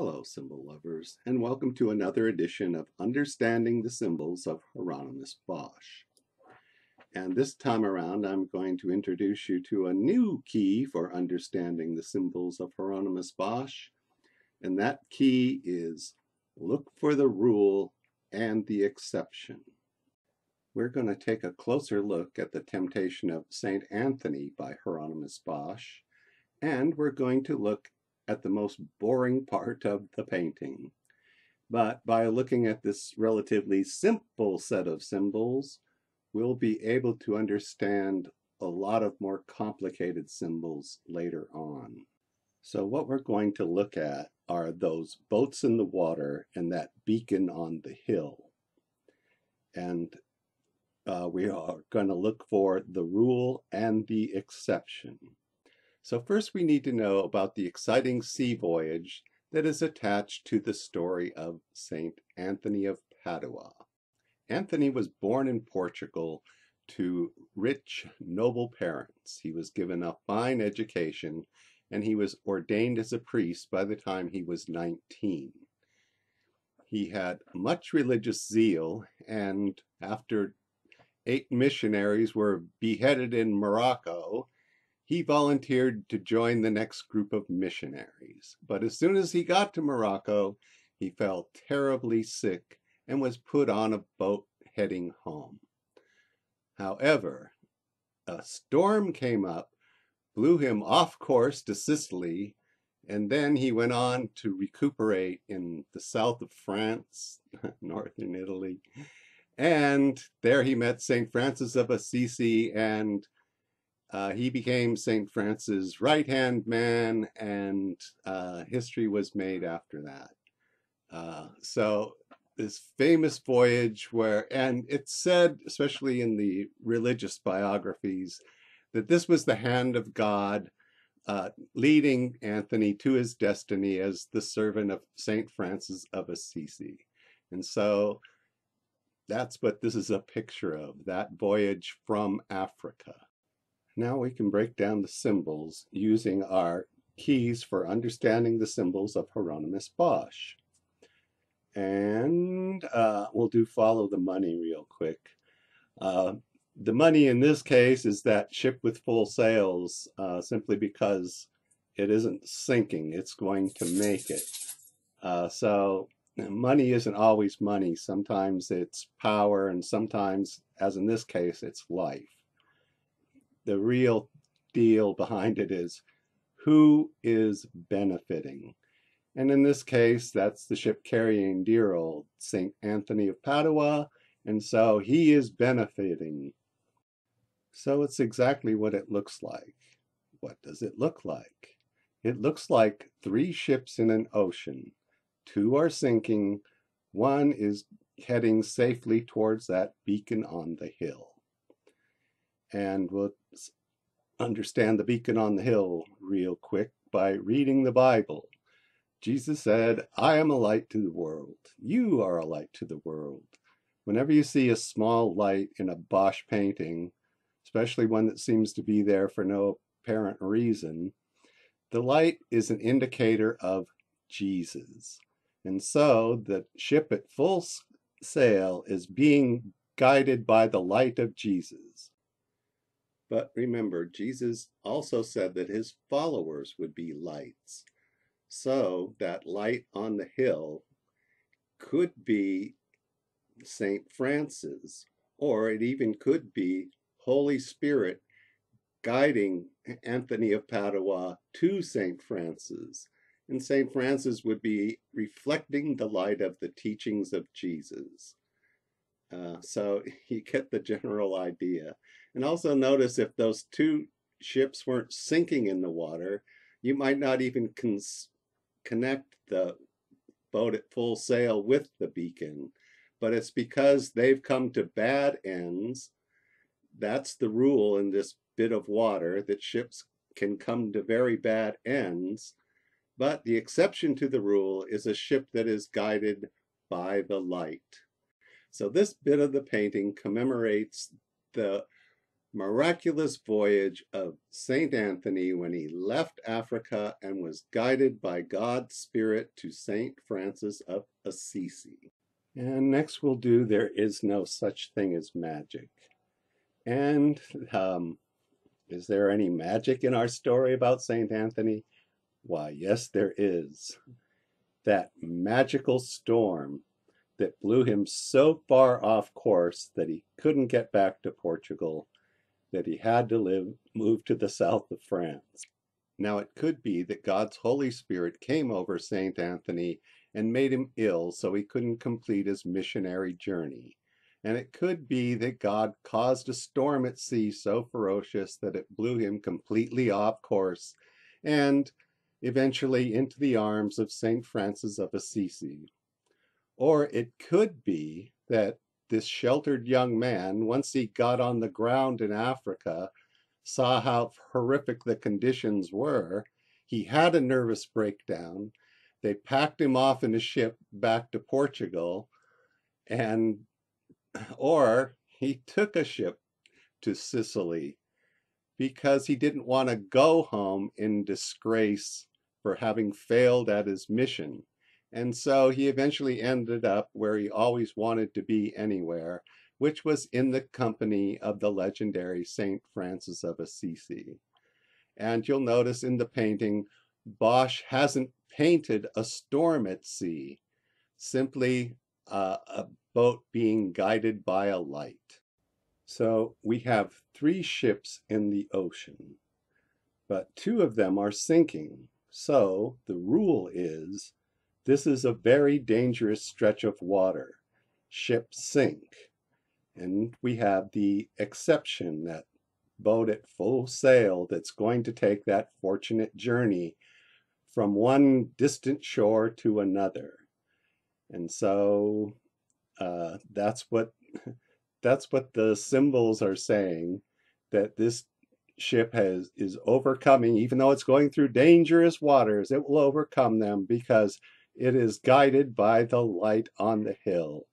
Hello, symbol lovers, and welcome to another edition of Understanding the Symbols of Hieronymus Bosch. And this time around, I'm going to introduce you to a new key for understanding the symbols of Hieronymus Bosch. And that key is look for the rule and the exception. We're going to take a closer look at the Temptation of St. Anthony by Hieronymus Bosch, and we're going to look at the most boring part of the painting. But by looking at this relatively simple set of symbols, we'll be able to understand a lot of more complicated symbols later on. So what we're going to look at are those boats in the water and that beacon on the hill. And uh, we are going to look for the rule and the exception. So first we need to know about the exciting sea voyage that is attached to the story of Saint Anthony of Padua. Anthony was born in Portugal to rich, noble parents. He was given a fine education and he was ordained as a priest by the time he was 19. He had much religious zeal and after eight missionaries were beheaded in Morocco, he volunteered to join the next group of missionaries. But as soon as he got to Morocco, he fell terribly sick and was put on a boat heading home. However, a storm came up, blew him off course to Sicily, and then he went on to recuperate in the south of France, northern Italy, and there he met St. Francis of Assisi and uh, he became St. Francis' right-hand man, and uh, history was made after that. Uh, so this famous voyage where, and it's said, especially in the religious biographies, that this was the hand of God uh, leading Anthony to his destiny as the servant of St. Francis of Assisi. And so that's what this is a picture of, that voyage from Africa. Now we can break down the symbols using our keys for understanding the symbols of Hieronymus Bosch. And uh, we'll do follow the money real quick. Uh, the money in this case is that ship with full sails uh, simply because it isn't sinking, it's going to make it. Uh, so money isn't always money. Sometimes it's power and sometimes, as in this case, it's life the real deal behind it is who is benefiting. And in this case, that's the ship carrying dear old St. Anthony of Padua, and so he is benefiting. So it's exactly what it looks like. What does it look like? It looks like three ships in an ocean. Two are sinking, one is heading safely towards that beacon on the hill and we'll understand the beacon on the hill real quick by reading the Bible. Jesus said, I am a light to the world. You are a light to the world. Whenever you see a small light in a Bosch painting, especially one that seems to be there for no apparent reason, the light is an indicator of Jesus. And so the ship at full sail is being guided by the light of Jesus. But remember, Jesus also said that his followers would be lights. So that light on the hill could be St. Francis, or it even could be Holy Spirit guiding Anthony of Padua to St. Francis. And St. Francis would be reflecting the light of the teachings of Jesus. Uh, so you get the general idea. And also notice if those two ships weren't sinking in the water, you might not even connect the boat at full sail with the beacon. But it's because they've come to bad ends. That's the rule in this bit of water that ships can come to very bad ends. But the exception to the rule is a ship that is guided by the light. So this bit of the painting commemorates the miraculous voyage of St. Anthony when he left Africa and was guided by God's Spirit to St. Francis of Assisi. And next we'll do There Is No Such Thing as Magic. And um, is there any magic in our story about St. Anthony? Why, yes, there is. That magical storm that blew him so far off course that he couldn't get back to Portugal, that he had to live, move to the south of France. Now it could be that God's Holy Spirit came over St. Anthony and made him ill so he couldn't complete his missionary journey. And it could be that God caused a storm at sea so ferocious that it blew him completely off course and eventually into the arms of St. Francis of Assisi. Or it could be that this sheltered young man, once he got on the ground in Africa, saw how horrific the conditions were. He had a nervous breakdown. They packed him off in a ship back to Portugal, and or he took a ship to Sicily because he didn't want to go home in disgrace for having failed at his mission. And so he eventually ended up where he always wanted to be anywhere, which was in the company of the legendary Saint Francis of Assisi. And you'll notice in the painting, Bosch hasn't painted a storm at sea, simply uh, a boat being guided by a light. So we have three ships in the ocean, but two of them are sinking. So the rule is this is a very dangerous stretch of water. Ships sink. And we have the exception, that boat at full sail that's going to take that fortunate journey from one distant shore to another. And so uh, that's what that's what the symbols are saying that this ship has is overcoming even though it's going through dangerous waters it will overcome them because it is guided by the light on the hill.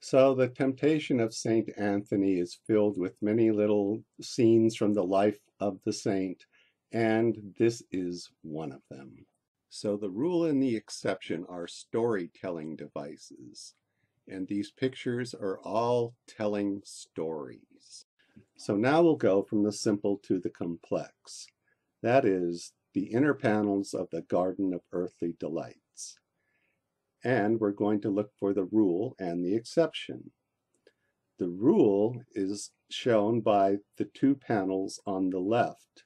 So the temptation of St. Anthony is filled with many little scenes from the life of the saint, and this is one of them. So the rule and the exception are storytelling devices, and these pictures are all telling stories. So now we'll go from the simple to the complex. That is, the inner panels of the Garden of Earthly Delight and we're going to look for the rule and the exception. The rule is shown by the two panels on the left.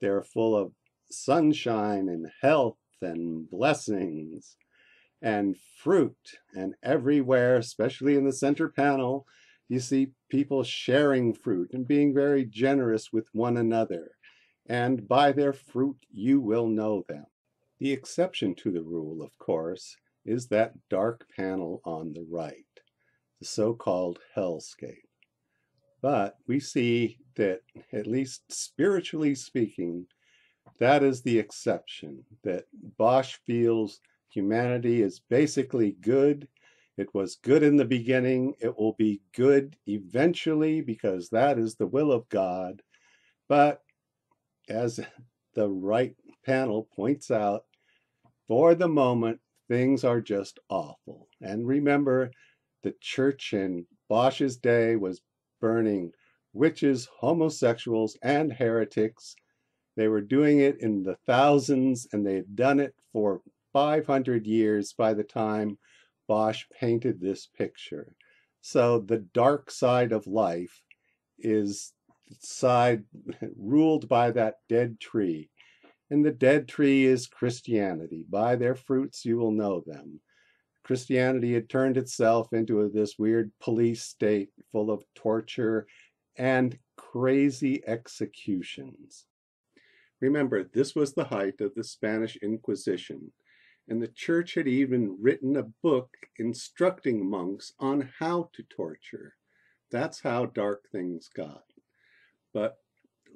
They're full of sunshine and health and blessings and fruit and everywhere, especially in the center panel, you see people sharing fruit and being very generous with one another. And by their fruit you will know them. The exception to the rule, of course, is that dark panel on the right, the so-called hellscape. But we see that, at least spiritually speaking, that is the exception, that Bosch feels humanity is basically good. It was good in the beginning. It will be good eventually because that is the will of God. But as the right panel points out, for the moment, things are just awful. And remember, the church in Bosch's day was burning witches, homosexuals, and heretics. They were doing it in the thousands, and they had done it for 500 years by the time Bosch painted this picture. So the dark side of life is side ruled by that dead tree and the dead tree is Christianity. By their fruits you will know them. Christianity had turned itself into this weird police state full of torture and crazy executions. Remember, this was the height of the Spanish Inquisition, and the church had even written a book instructing monks on how to torture. That's how dark things got. But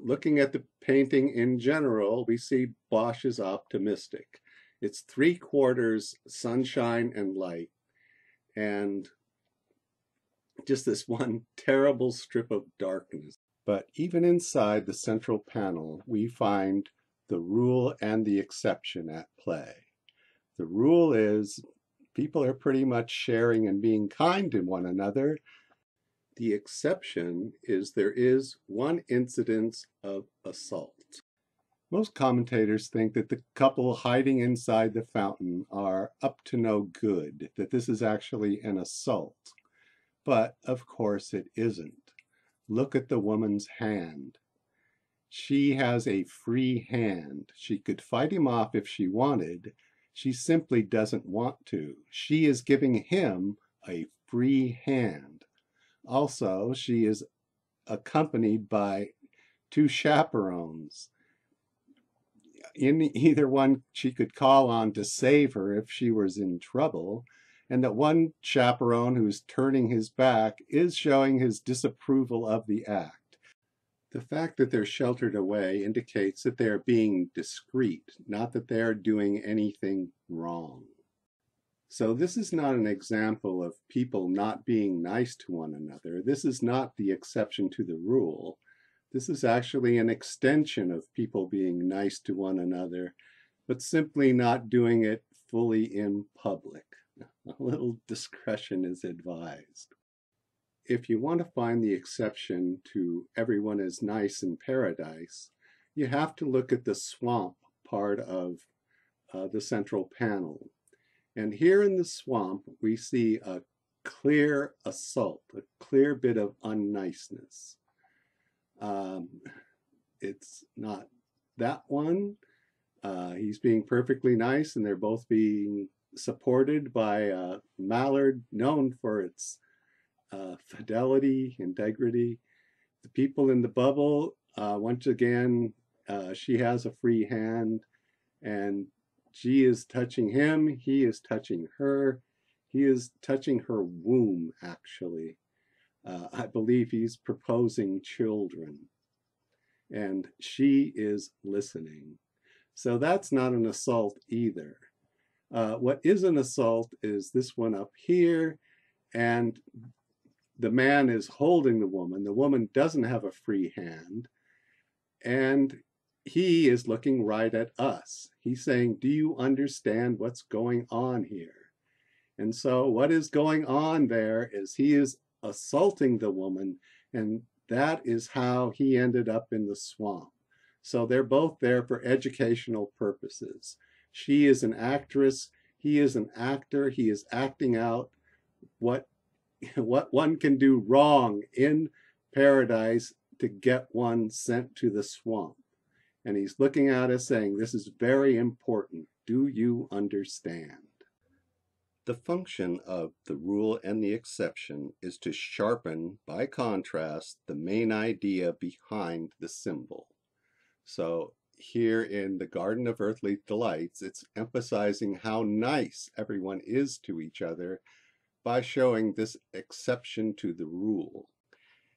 looking at the painting in general, we see Bosch is optimistic. It's three quarters sunshine and light, and just this one terrible strip of darkness. But even inside the central panel, we find the rule and the exception at play. The rule is people are pretty much sharing and being kind to one another. The exception is there is one incidence of assault. Most commentators think that the couple hiding inside the fountain are up to no good, that this is actually an assault. But of course it isn't. Look at the woman's hand. She has a free hand. She could fight him off if she wanted. She simply doesn't want to. She is giving him a free hand. Also, she is accompanied by two chaperones. In either one she could call on to save her if she was in trouble, and that one chaperone who's turning his back is showing his disapproval of the act. The fact that they're sheltered away indicates that they're being discreet, not that they're doing anything wrong. So this is not an example of people not being nice to one another. This is not the exception to the rule. This is actually an extension of people being nice to one another, but simply not doing it fully in public. A little discretion is advised if you want to find the exception to everyone is nice in paradise, you have to look at the swamp part of uh, the central panel. And here in the swamp, we see a clear assault, a clear bit of unniceness. Um, it's not that one. Uh, he's being perfectly nice, and they're both being supported by a mallard known for its uh, fidelity, integrity. The people in the bubble, uh, once again, uh, she has a free hand and she is touching him, he is touching her, he is touching her womb, actually. Uh, I believe he's proposing children and she is listening. So that's not an assault either. Uh, what is an assault is this one up here, and the man is holding the woman. The woman doesn't have a free hand. And he is looking right at us. He's saying, Do you understand what's going on here? And so, what is going on there is he is assaulting the woman, and that is how he ended up in the swamp. So, they're both there for educational purposes. She is an actress, he is an actor, he is acting out what what one can do wrong in paradise to get one sent to the swamp. And he's looking at us saying, This is very important. Do you understand? The function of the rule and the exception is to sharpen, by contrast, the main idea behind the symbol. So here in the Garden of Earthly Delights, it's emphasizing how nice everyone is to each other by showing this exception to the rule.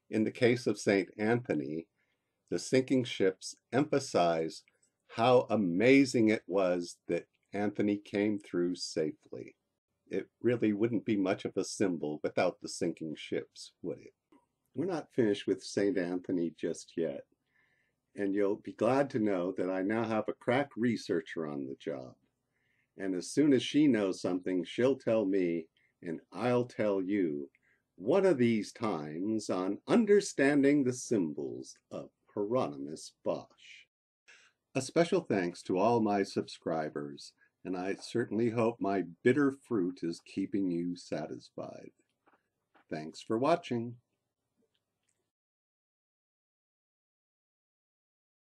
In the case of St. Anthony, the sinking ships emphasize how amazing it was that Anthony came through safely. It really wouldn't be much of a symbol without the sinking ships, would it? We're not finished with St. Anthony just yet, and you'll be glad to know that I now have a crack researcher on the job. And as soon as she knows something, she'll tell me and I'll tell you one of these times on understanding the symbols of Hieronymus Bosch. A special thanks to all my subscribers, and I certainly hope my bitter fruit is keeping you satisfied. Thanks for watching.